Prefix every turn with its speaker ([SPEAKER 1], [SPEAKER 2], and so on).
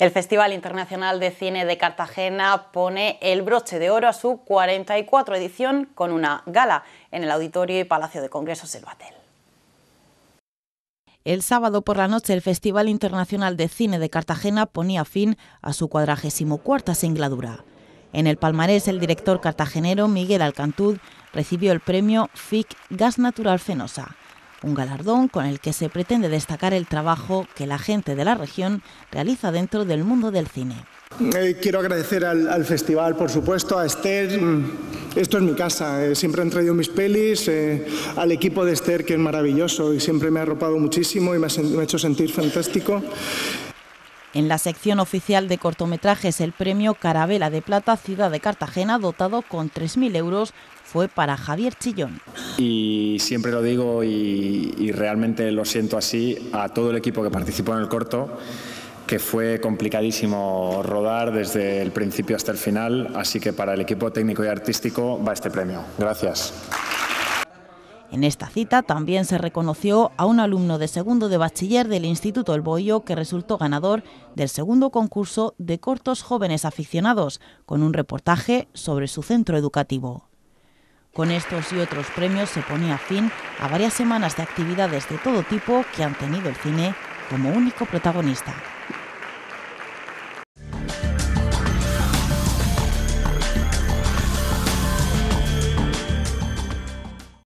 [SPEAKER 1] El Festival Internacional de Cine de Cartagena pone el broche de oro a su 44 edición con una gala en el Auditorio y Palacio de Congresos del Batel.
[SPEAKER 2] El sábado por la noche el Festival Internacional de Cine de Cartagena ponía fin a su 44 singladura. En el palmarés el director cartagenero Miguel Alcantud recibió el premio FIC Gas Natural Fenosa un galardón con el que se pretende destacar el trabajo que la gente de la región realiza dentro del mundo del cine.
[SPEAKER 3] Eh, quiero agradecer al, festival, por supuesto, a Esther. Mm, esto es mi casa. Eh, siempre han traído mis pelis, eh, al equipo de Esther, que es maravilloso y siempre me ha arropado muchísimo y me ha hecho sentir fantástico.
[SPEAKER 2] En la sección oficial de cortometrajes, el premio Carabela de Plata Ciudad de Cartagena, dotado con 3.000 euros, fue para Javier Chillón.
[SPEAKER 4] Y siempre lo digo y, y realmente lo siento así a todo el equipo que participó en el corto que fue complicadísimo rodar desde el principio hasta el final, así que para el equipo técnico y artístico va este premio. Gracias.
[SPEAKER 2] En esta cita también se reconoció a un alumno de segundo de bachiller del Instituto El Boyo que resultó ganador del segundo concurso de cortos jóvenes aficionados, con un reportaje sobre su centro educativo. Con estos y otros premios se ponía fin a varias semanas de actividades de todo tipo que han tenido el cine como único protagonista.